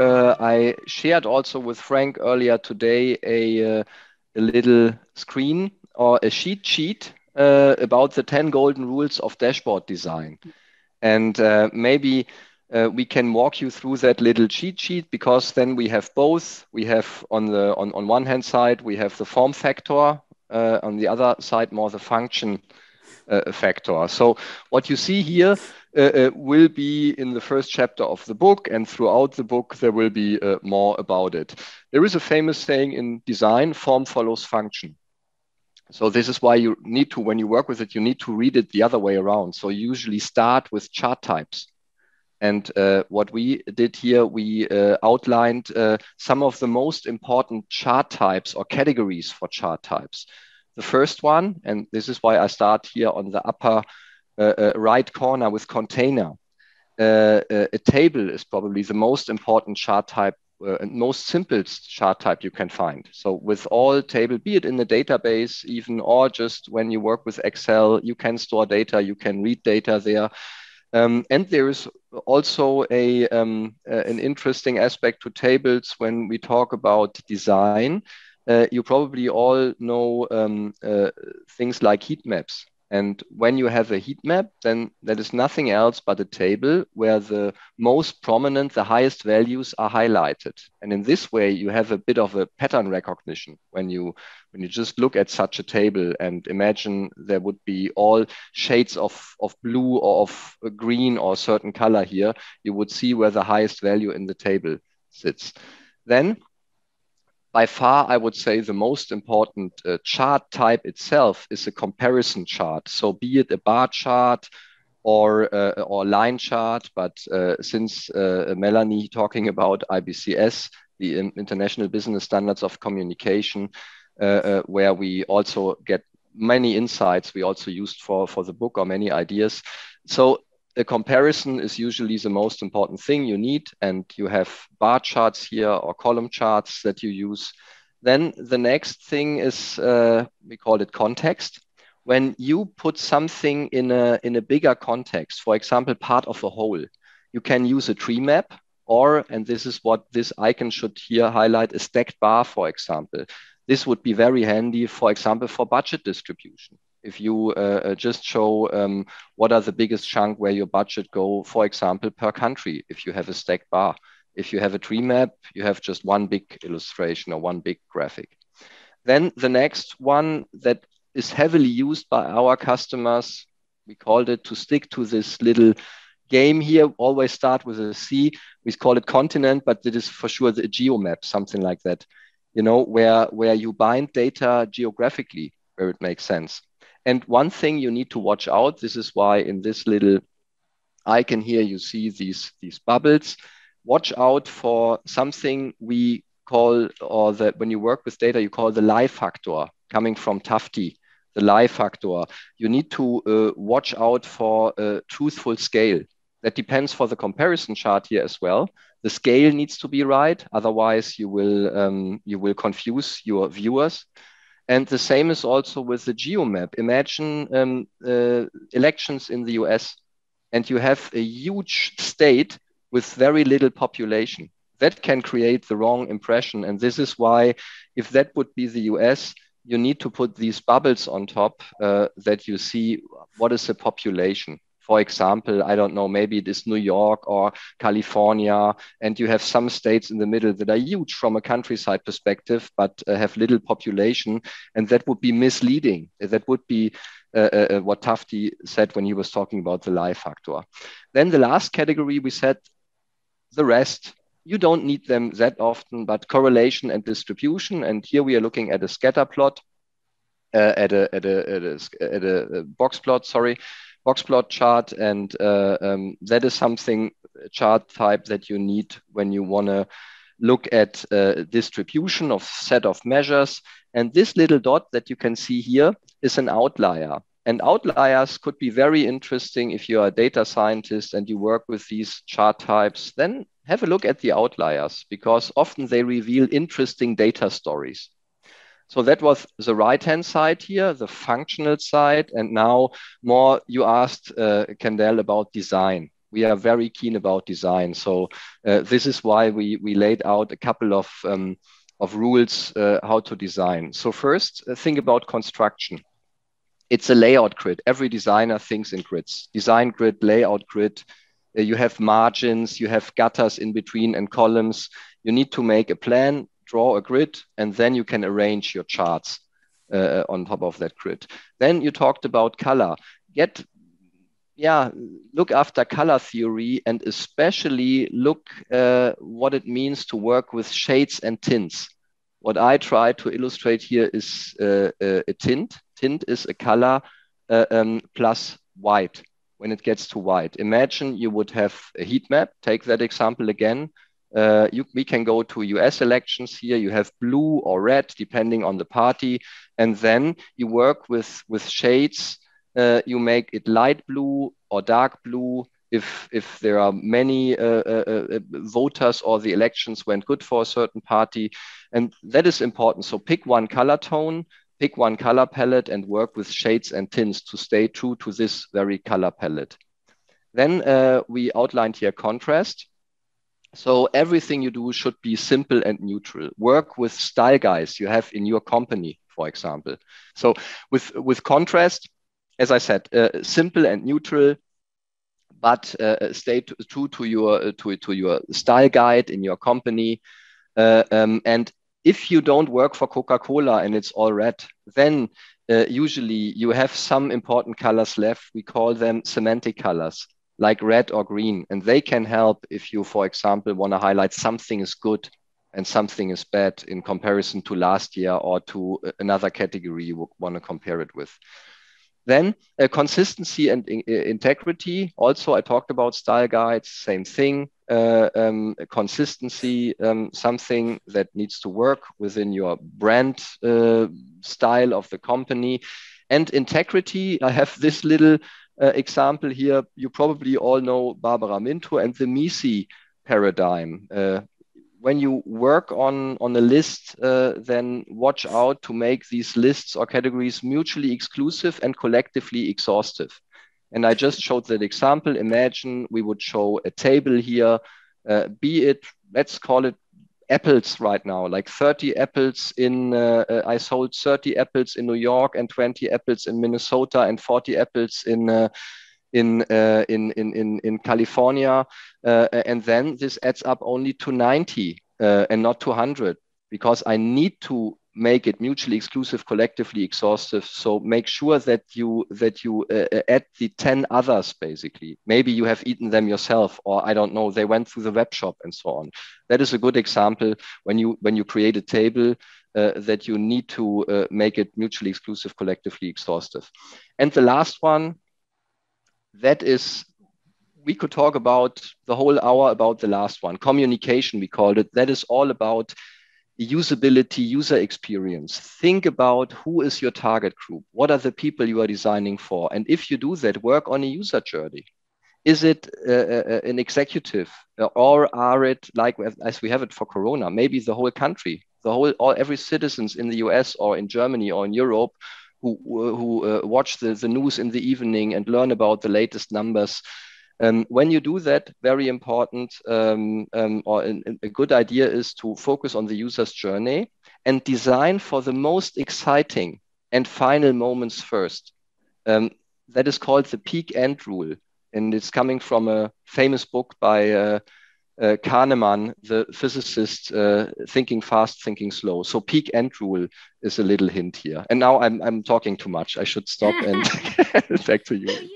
uh, I shared also with Frank earlier today a, uh, a little screen or a sheet sheet uh, about the 10 golden rules of dashboard design. And uh, maybe uh, we can walk you through that little cheat sheet because then we have both. We have on the on, on one hand side, we have the form factor, uh, on the other side, more the function factor. So what you see here uh, uh, will be in the first chapter of the book, and throughout the book, there will be uh, more about it. There is a famous saying in design form follows function. So this is why you need to, when you work with it, you need to read it the other way around. So you usually start with chart types. And uh, what we did here, we uh, outlined uh, some of the most important chart types or categories for chart types. The first one, and this is why I start here on the upper uh, uh, right corner with container. Uh, a table is probably the most important chart type and most simple chart type you can find. So with all table, be it in the database even, or just when you work with Excel, you can store data, you can read data there. Um, and there is also a, um, uh, an interesting aspect to tables when we talk about design. Uh, you probably all know um, uh, things like heat maps. And when you have a heat map, then that is nothing else but a table where the most prominent, the highest values are highlighted. And in this way, you have a bit of a pattern recognition when you when you just look at such a table and imagine there would be all shades of, of blue or of green or certain color here, you would see where the highest value in the table sits. Then by far, I would say the most important uh, chart type itself is a comparison chart. So be it a bar chart or uh, or line chart, but uh, since uh, Melanie talking about IBCS, the International Business Standards of Communication, uh, uh, where we also get many insights we also used for for the book or many ideas. So the comparison is usually the most important thing you need, and you have bar charts here or column charts that you use. Then the next thing is uh, we call it context. When you put something in a in a bigger context, for example, part of a whole, you can use a tree map, or and this is what this icon should here highlight: a stacked bar, for example. This would be very handy, for example, for budget distribution if you uh, uh, just show um, what are the biggest chunk where your budget go, for example, per country, if you have a stacked bar. If you have a tree map, you have just one big illustration or one big graphic. Then the next one that is heavily used by our customers, we called it to stick to this little game here, always start with a C. We call it continent, but it is for sure the geomap, something like that, you know, where, where you bind data geographically where it makes sense. And one thing you need to watch out, this is why in this little icon here, you see these, these bubbles. Watch out for something we call, or that when you work with data, you call the lie factor coming from Tufte, the lie factor. You need to uh, watch out for a truthful scale. That depends for the comparison chart here as well. The scale needs to be right, otherwise you will um, you will confuse your viewers. And the same is also with the geomap. Imagine um, uh, elections in the US, and you have a huge state with very little population. That can create the wrong impression. And this is why, if that would be the US, you need to put these bubbles on top uh, that you see what is the population for example, I don't know, maybe it is New York or California, and you have some states in the middle that are huge from a countryside perspective, but uh, have little population, and that would be misleading. That would be uh, uh, uh what Tufte said when he was talking about the lie factor. Then the last category we said the rest. You don't need them that often, but correlation and distribution. And here we are looking at a scatter plot, uh, at, a, at, a, at, a, at a box plot, sorry, box plot chart, and uh, um, that is something chart type that you need when you want to look at uh, distribution of set of measures. And this little dot that you can see here is an outlier. And outliers could be very interesting if you are a data scientist and you work with these chart types. Then have a look at the outliers because often they reveal interesting data stories. So that was the right-hand side here, the functional side. And now more you asked, uh, Kendall, about design. we are very keen about design. So uh, this is why we we laid out a couple of um, of rules uh, how to design. So first, uh, think about construction. It's a layout grid. Every designer thinks in grids. Design grid, layout grid. Uh, you have margins, you have gutters in between and columns. You need to make a plan, draw a grid, and then you can arrange your charts uh, on top of that grid. Then you talked about color. Get yeah, look after color theory and especially look uh, what it means to work with shades and tints. What I try to illustrate here is uh, uh, a tint. Tint is a color uh, um, plus white when it gets to white. Imagine you would have a heat map. Take that example again. Uh, you, we can go to US elections here. You have blue or red, depending on the party. And then you work with, with shades. Uh, you make it light blue or dark blue. If if there are many uh, uh, uh, voters or the elections went good for a certain party. And that is important. So pick one color tone pick one color palette and work with shades and tints to stay true to this very color palette. Then uh, we outlined here contrast so everything you do should be simple and neutral work with style guys you have in your company for example so with with contrast as I said, uh, simple and neutral, but uh, stay true to your uh, to to your style guide in your company. Uh, um, and if you don't work for Coca-Cola and it's all red, then uh, usually you have some important colors left. We call them semantic colors, like red or green, and they can help if you, for example, want to highlight something is good and something is bad in comparison to last year or to another category you want to compare it with. Then uh, consistency and in, integrity. Also, I talked about style guides, same thing. Uh, um, consistency, um, something that needs to work within your brand uh, style of the company. And integrity, I have this little uh, example here. You probably all know Barbara Minto and the MECE paradigm. Uh, when you work on on a list, uh, then watch out to make these lists or categories mutually exclusive and collectively exhaustive. And I just showed that example. Imagine we would show a table here, uh, be it let's call it apples right now, like 30 apples in, uh, uh I sold 30 apples in New York and 20 apples in Minnesota and 40 apples in, uh, in, uh, in, in, in, in California. Uh, and then this adds up only to 90 uh, and not 200 because I need to make it mutually exclusive, collectively exhaustive. So make sure that you that you uh, uh add the 10 others basically. Maybe you have eaten them yourself, or I don't know, they went through the web shop and so on. That is a good example when you when you create a table uh, that you need to uh, make it mutually exclusive, collectively exhaustive. And the last one, that is we could talk about the whole hour about the last one communication we called it that is all about usability user experience. Think about who is your target group. What are the people you are designing for? And if you do that work on a user journey. Is it uh, uh, uh an executive or are it like as we have it for corona maybe the whole country the whole all every citizens in the us or in germany or in europe who, who uh, watch the, the news in the evening and learn about the latest numbers. Um, when you do that, very important um, um, or an, a good idea is to focus on the user's journey and design for the most exciting and final moments first. Um, that is called the peak end rule. And it's coming from a famous book by uh, uh, Kahneman, the physicist, uh, thinking fast, thinking slow. So peak end rule is a little hint here. And now I'm, I'm talking too much. I should stop and back to you.